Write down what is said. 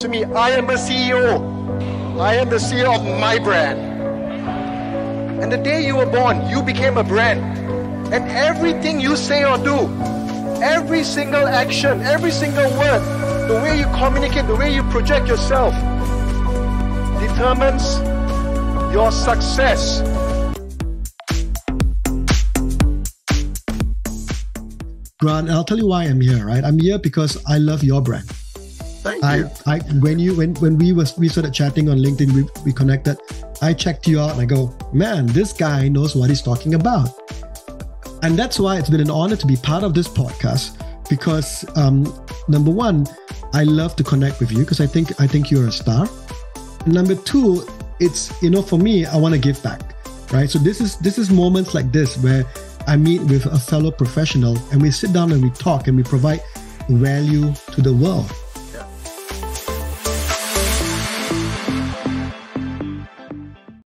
to me, I am a CEO. I am the CEO of my brand. And the day you were born, you became a brand. And everything you say or do, every single action, every single word, the way you communicate, the way you project yourself, determines your success. Grant, I'll tell you why I'm here, right? I'm here because I love your brand. I, you. I when you when when we was we started chatting on LinkedIn, we, we connected. I checked you out and I go, man, this guy knows what he's talking about. And that's why it's been an honor to be part of this podcast because um, number one, I love to connect with you because I think I think you're a star. Number two, it's you know for me, I want to give back, right? So this is this is moments like this where I meet with a fellow professional and we sit down and we talk and we provide value to the world